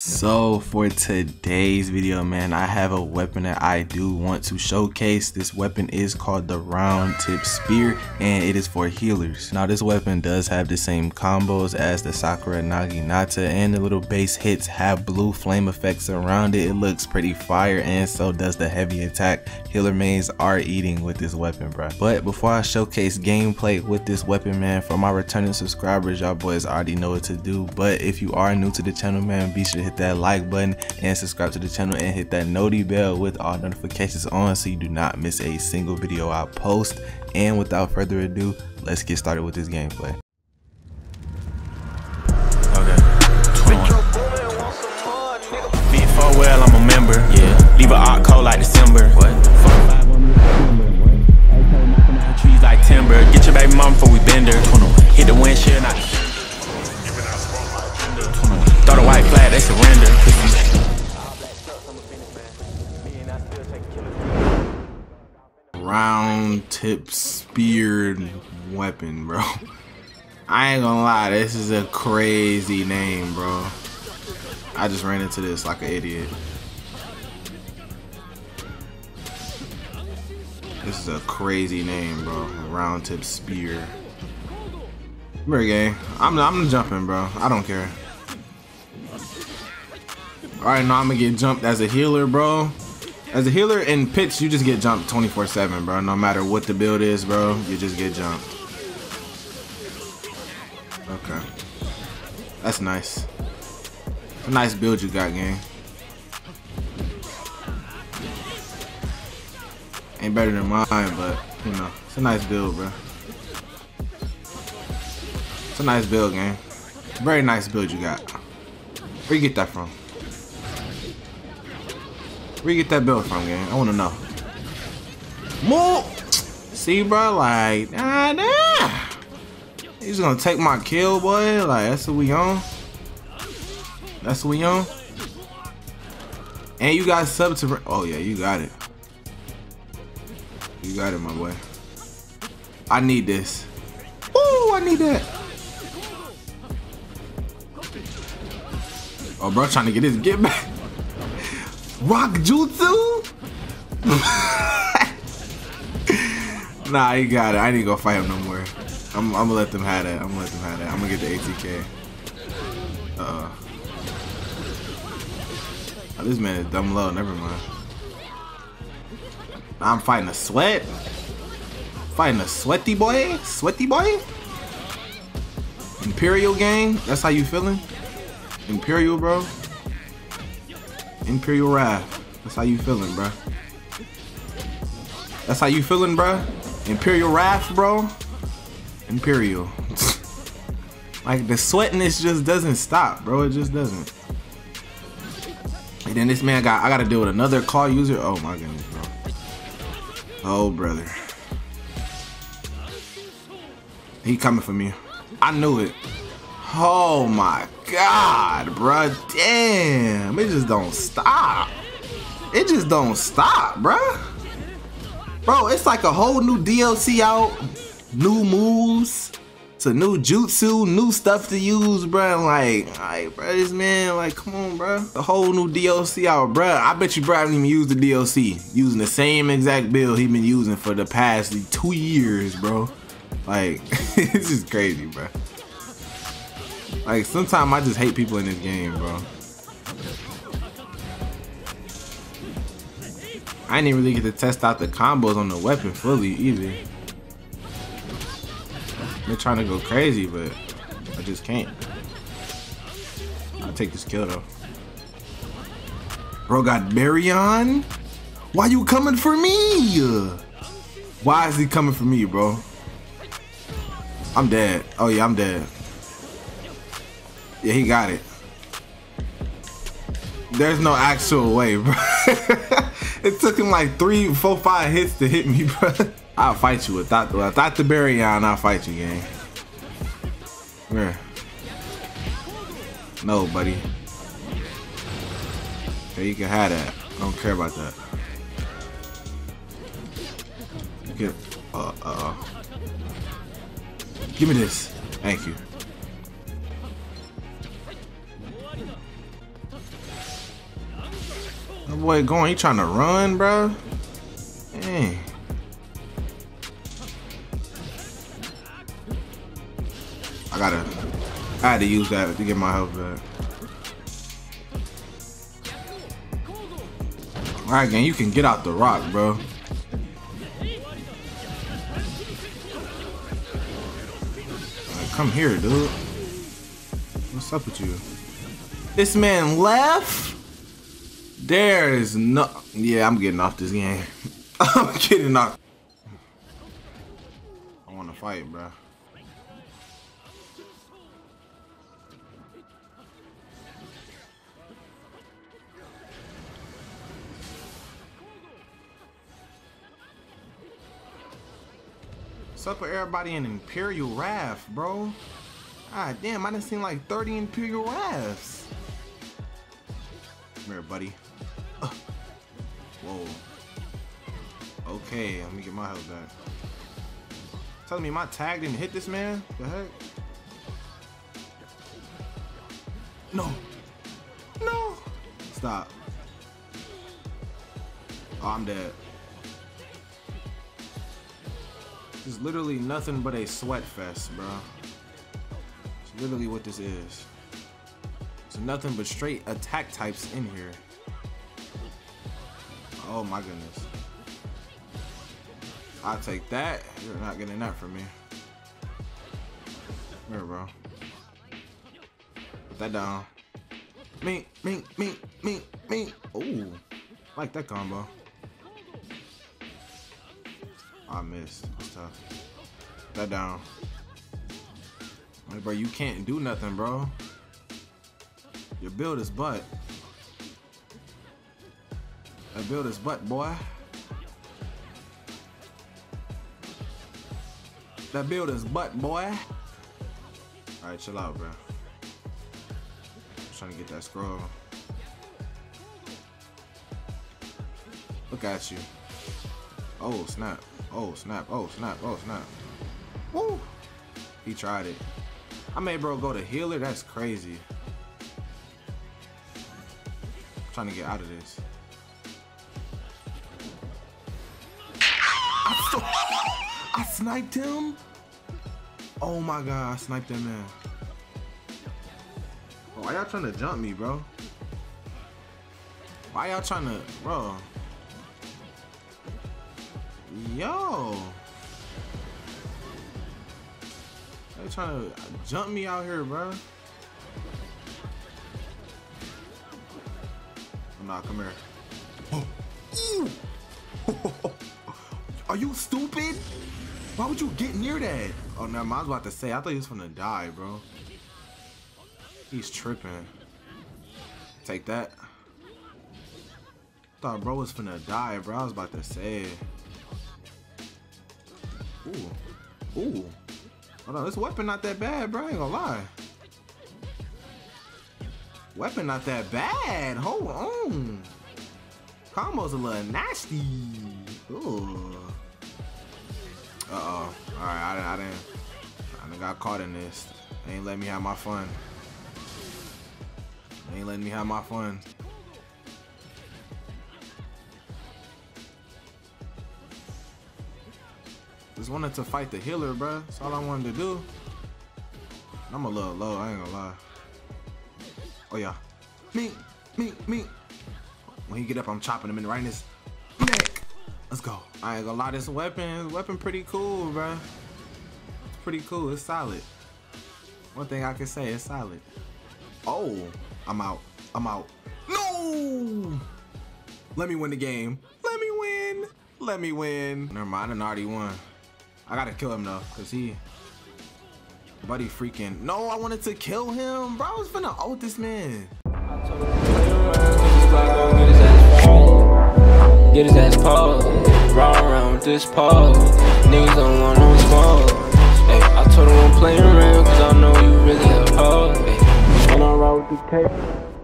So for today's video man I have a weapon that I do want to showcase. This weapon is called the round tip spear and it is for healers. Now this weapon does have the same combos as the Sakura Naginata and the little base hits have blue flame effects around it. It looks pretty fire and so does the heavy attack. Healer mains are eating with this weapon bro but before I showcase gameplay with this weapon man for my returning subscribers y'all boys already know what to do. But if you are new to the channel man be sure to that like button and subscribe to the channel and hit that noti bell with all notifications on so you do not miss a single video I post. And without further ado, let's get started with this gameplay. Okay. 21. Big for well, I'm a member. Yeah. Leave a art code like December. What? Trees like timber. Get your baby mom before we bend her. Tipped spear weapon, bro. I ain't gonna lie, this is a crazy name, bro. I just ran into this like an idiot. This is a crazy name, bro. Round tip spear. Very game. I'm I'm jumping, bro. I don't care. Alright, now I'm gonna get jumped as a healer, bro. As a healer in pits, you just get jumped 24-7, bro. No matter what the build is, bro, you just get jumped. Okay. That's nice. a nice build you got, gang. Ain't better than mine, but, you know, it's a nice build, bro. It's a nice build, gang. Very nice build you got. Where you get that from? Where you get that build from, gang? I want to know. More. See, bro, like, ah, nah, nah. He's gonna take my kill, boy. Like, that's what we on. That's what we on. And you got sub to. Oh yeah, you got it. You got it, my boy. I need this. Ooh, I need that. Oh, bro, trying to get his get back. Rock Jutsu? nah, he got it. I need to go fight him no more. I'm, I'm gonna let them have that. I'm gonna let them have that. I'm gonna get the ATK. Uh oh. oh this man is dumb low. Never mind. I'm fighting a sweat. Fighting a sweaty boy? Sweaty boy? Imperial gang? That's how you feeling? Imperial, bro? Imperial Wrath. That's how you feeling, bro. That's how you feeling, bro. Imperial Wrath, bro. Imperial. like the sweatiness just doesn't stop, bro. It just doesn't. And then this man got I gotta deal with another call user. Oh my goodness, bro. Oh brother. He coming for me. I knew it. Oh my god, bruh. Damn. It just don't stop. It just don't stop, bruh. Bro, it's like a whole new DLC out. New moves. It's a new jutsu, new stuff to use, bro. Like, like, bro, this man, like, come on, bro. The whole new DLC out, bro. I bet you, bro, haven't even used the DLC. Using the same exact build he been using for the past two years, bro. Like, this is crazy, bro. Like, sometimes I just hate people in this game, bro. I didn't really get to test out the combos on the weapon fully either. They're trying to go crazy, but I just can't. I'll take this kill though. Bro got Baryon? Why you coming for me? Why is he coming for me, bro? I'm dead. Oh yeah, I'm dead. Yeah, he got it. There's no actual way, bro. it took him like three, four, five hits to hit me, bro. I'll fight you the without the Baryon. I'll fight you, gang. Where? No, buddy. Okay, you can have that. I don't care about that. You can. Uh, uh. Give me this. Thank you. Boy going, he trying to run, bro. Dang. I gotta, I had to use that to get my health back. Alright, gang, you can get out the rock, bro. Right, come here, dude. What's up with you? This man left? There is no... Yeah, I'm getting off this game. I'm getting off. I want to fight, bro. Up with everybody in Imperial Wrath, bro? Ah, damn, I done seen like 30 Imperial Wraths. Come here, buddy. Whoa. Okay, let me get my health back. Telling me my tag didn't hit this man? The heck? No. No. Stop. Oh, I'm dead. This is literally nothing but a sweat fest, bro. It's literally what this is. It's nothing but straight attack types in here. Oh my goodness. I'll take that. You're not getting that from me. Here, bro. Put that down. Me, me, me, me, me. Ooh. Like that combo. I missed. It's tough. That down. Like, bro, you can't do nothing, bro. Your build is butt. That build is butt, boy. That build is butt, boy. Alright, chill out, bro. trying to get that scroll. Look at you. Oh, snap. Oh, snap. Oh, snap. Oh, snap. Woo! He tried it. I made bro go to healer? That's crazy. I'm trying to get out of this. Sniped him? Oh my god, I sniped that man. Why y'all trying to jump me, bro? Why y'all trying to, bro? Yo. They trying to jump me out here, bro. I'm come here. Oh. Are you stupid? Why would you get near that? Oh, no, I was about to say, I thought he was gonna die, bro. He's tripping. Take that. Thought bro was finna die, bro. I was about to say. Ooh. Ooh. Hold on, this weapon not that bad, bro. I ain't gonna lie. Weapon not that bad. Hold on. Combo's a little nasty. Ooh. Uh-oh. Alright, I, I didn't... I done got caught in this. They ain't letting me have my fun. They ain't letting me have my fun. Just wanted to fight the healer, bro. That's all I wanted to do. I'm a little low, I ain't gonna lie. Oh yeah. Me, me, me. When he get up, I'm chopping him in right in his neck. Let's go. I ain't gonna lie, this weapon, weapon pretty cool, bro. It's pretty cool, it's solid. One thing I can say, it's solid. Oh, I'm out. I'm out. No! Let me win the game. Let me win. Let me win. Never mind, I already won. I gotta kill him though, cause he, buddy, freaking. No, I wanted to kill him, bro. I was finna ult this man. Get his ass paused, with this pause. Niggas don't want no smoke. Hey, I told him I'm playing real, cause I know you really a hoe. Hey, when I ride with the tape.